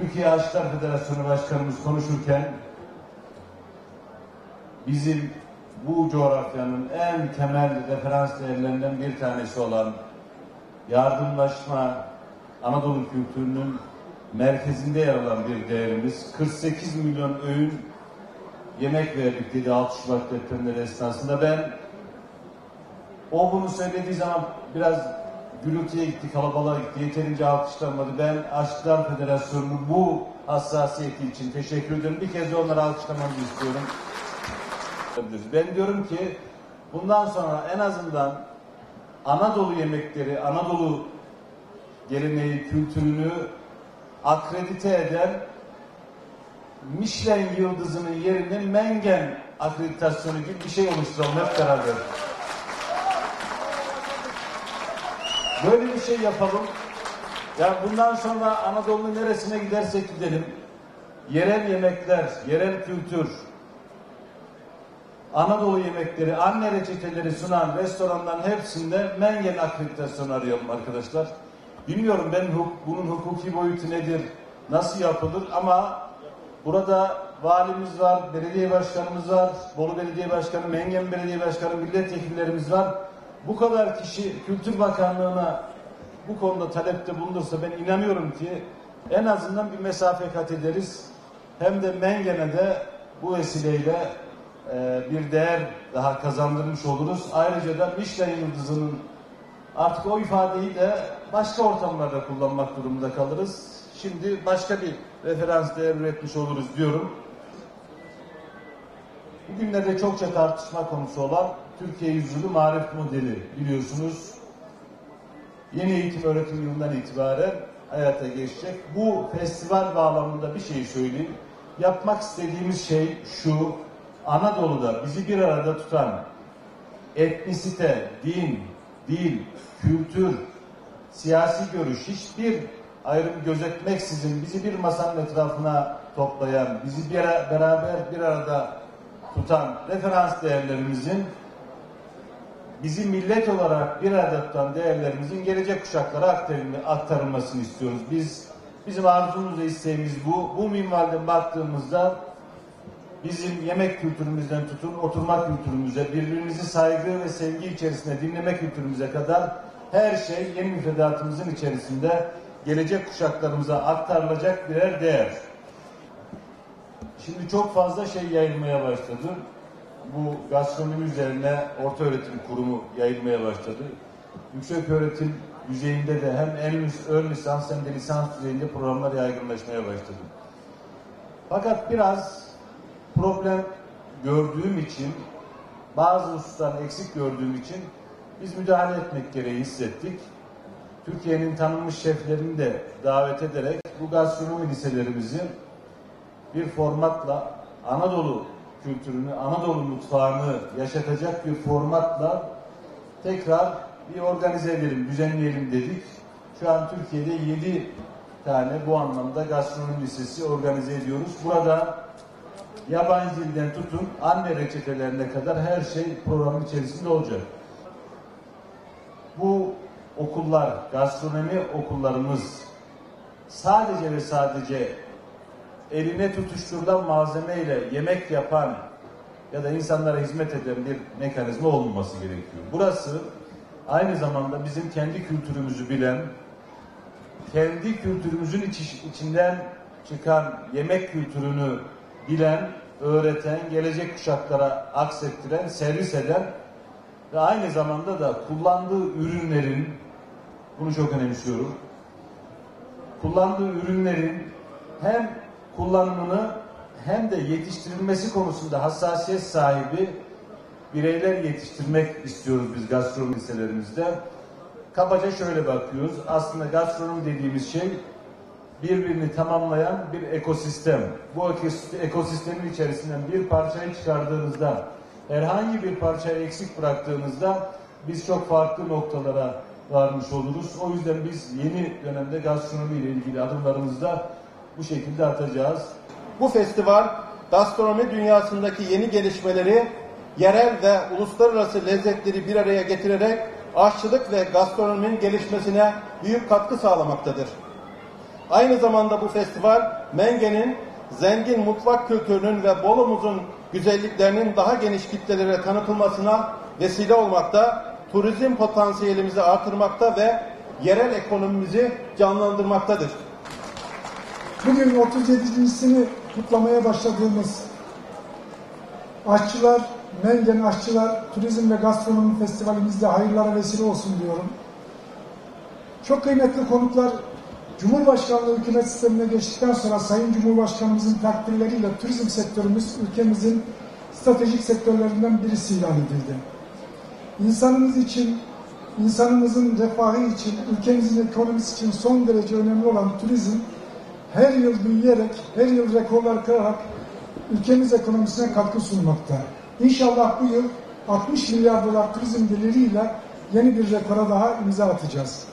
Türkiye Aşçılar Federasyonu Başkanımız konuşurken bizim bu coğrafyanın en temel referans değerlerinden bir tanesi olan yardımlaşma Anadolu kültürünün merkezinde yer alan bir değerimiz. 48 milyon öğün yemek verdik dedi 6 Şubat depremleri esnasında. Ben o bunu söylediği zaman biraz gürültüye gitti, kalabalığa gitti, yeterince alkışlanmadı. Ben Aşçılar Federasyonu'nun bu hassasiyeti için teşekkür ederim. Bir kez de onları alkışlamanızı istiyorum. Ben diyorum ki bundan sonra en azından Anadolu yemekleri, Anadolu geleneği, kültürünü akredite eden Michelin yıldızının yerine Mengen akreditasyonu gibi bir şey oluşturalım hep beraber. Böyle bir şey yapalım. Ya bundan sonra Anadolu'nun neresine gidersek gidelim. Yerel yemekler, yerel kültür, Anadolu yemekleri, anne reçeteleri sunan restoranların hepsinde Mengen akreditasyonu arayalım arkadaşlar. Bilmiyorum ben bunun hukuki boyutu nedir, nasıl yapılır ama burada valimiz var, belediye başkanımız var, Bolu Belediye Başkanı, Mengen Belediye Başkanı, milletvekillerimiz var. Bu kadar kişi Kültür Bakanlığı'na bu konuda talepte bulunursa ben inanıyorum ki en azından bir mesafe kat ederiz. Hem de Mengen'e de bu vesileyle e, bir değer daha kazandırmış oluruz. Ayrıca da Michelin yıldızının artık o ifadeyi de başka ortamlarda kullanmak durumunda kalırız. Şimdi başka bir referans değer üretmiş oluruz diyorum. Bugünlerde çokça tartışma konusu olan Türkiye Yüzyılı Marif Modeli biliyorsunuz. Yeni eğitim öğretim yılından itibaren hayata geçecek. Bu festival bağlamında bir şey söyleyeyim. Yapmak istediğimiz şey şu, Anadolu'da bizi bir arada tutan etnisite, din, dil, kültür, siyasi görüş hiçbir ayrım gözetmeksizin bizi bir masanın etrafına toplayan, bizi bir beraber bir arada tutan referans değerlerimizin bizi millet olarak bir arada tutan değerlerimizin gelecek kuşaklara aktarılmasını istiyoruz. Biz bizim arzumuz ve isteğimiz bu. Bu minvalden baktığımızda bizim yemek kültürümüzden tutun oturma kültürümüze, birbirimizi saygı ve sevgi içerisinde dinleme kültürümüze kadar her şey yeni müfredatımızın içerisinde gelecek kuşaklarımıza aktarılacak birer değer. Şimdi çok fazla şey yayılmaya başladı. Bu gastronomi üzerine orta öğretim kurumu yayılmaya başladı. Yüksek öğretim düzeyinde de hem en üst ön lisans hem de lisans düzeyinde programlar yaygınlaşmaya başladı. Fakat biraz problem gördüğüm için, bazı hususlarını eksik gördüğüm için biz müdahale etmek gereği hissettik. Türkiye'nin tanınmış şeflerini de davet ederek bu gastronomi liselerimizi bir formatla Anadolu kültürünü, Anadolu mutfağını yaşatacak bir formatla tekrar bir organize edelim, düzenleyelim dedik. Şu an Türkiye'de 7 tane bu anlamda gastronomi lisesi organize ediyoruz. Burada yabancı dilden tutun anne reçetelerine kadar her şey programın içerisinde olacak. Bu okullar, gastronomi okullarımız sadece ve sadece eline tutuşturulan malzemeyle yemek yapan ya da insanlara hizmet eden bir mekanizma olmaması gerekiyor. Burası aynı zamanda bizim kendi kültürümüzü bilen, kendi kültürümüzün iç, içinden çıkan yemek kültürünü bilen, öğreten, gelecek kuşaklara aksettiren, servis eden ve aynı zamanda da kullandığı ürünlerin, bunu çok önemsiyorum, kullandığı ürünlerin hem kullanımını hem de yetiştirilmesi konusunda hassasiyet sahibi bireyler yetiştirmek istiyoruz biz gastronomi liselerimizde. Kabaca şöyle bakıyoruz. Aslında gastronomi dediğimiz şey birbirini tamamlayan bir ekosistem. Bu ekosistemin içerisinden bir parçayı çıkardığınızda, herhangi bir parçayı eksik bıraktığınızda biz çok farklı noktalara varmış oluruz. O yüzden biz yeni dönemde gastronomi ile ilgili adımlarımızı da bu şekilde atacağız. Bu festival gastronomi dünyasındaki yeni gelişmeleri, yerel ve uluslararası lezzetleri bir araya getirerek aşçılık ve gastronominin gelişmesine büyük katkı sağlamaktadır. Aynı zamanda bu festival Menge'nin zengin mutfak kültürünün ve Bolu'muzun güzelliklerinin daha geniş kitlelere tanıtılmasına vesile olmakta, turizm potansiyelimizi artırmakta ve yerel ekonomimizi canlandırmaktadır. Bugün 37.sini kutlamaya başladığımız Aşçılar, Mengen Aşçılar Turizm ve Gastronomi Festivalimizde hayırlara vesile olsun diyorum. Çok kıymetli konuklar Cumhurbaşkanlığı hükümet sistemine geçtikten sonra Sayın Cumhurbaşkanımızın takdirleriyle turizm sektörümüz ülkemizin stratejik sektörlerinden birisi ilan edildi. İnsanımız için, insanımızın refahı için, ülkemizin ekonomisi için son derece önemli olan turizm her yıl büyüyerek, her yıl rekorlar kırarak ülkemiz ekonomisine katkı sunmakta. İnşallah bu yıl 60 milyar dolar turizm geliriyle yeni bir rekora daha imza atacağız.